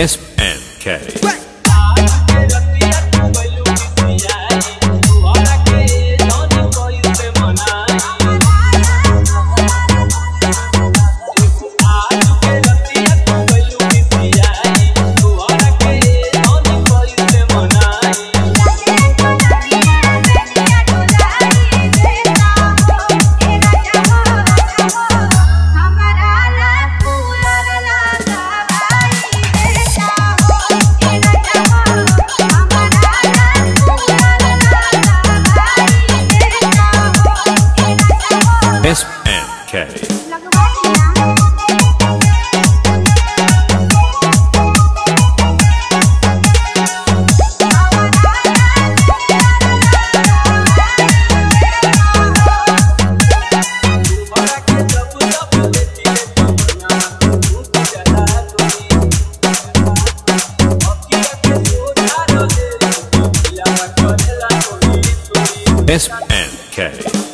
S N S N K.